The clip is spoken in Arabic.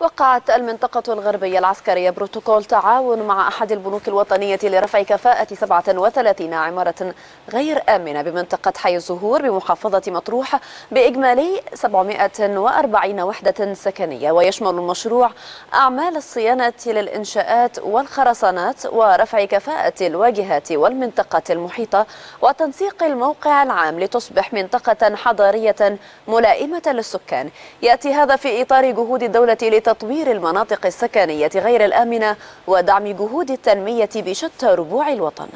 وقعت المنطقة الغربية العسكرية بروتوكول تعاون مع أحد البنوك الوطنية لرفع كفاءة 37 عمارة غير آمنة بمنطقة حي الزهور بمحافظة مطروح بإجمالي 740 وحدة سكنية. ويشمل المشروع أعمال الصيانة للإنشاءات والخرسانات ورفع كفاءة الواجهات والمنطقة المحيطة وتنسيق الموقع العام لتصبح منطقة حضارية ملائمة للسكان. يأتي هذا في إطار جهود الدولة لتطوير المناطق السكنية غير الآمنة ودعم جهود التنمية بشتى ربوع الوطن.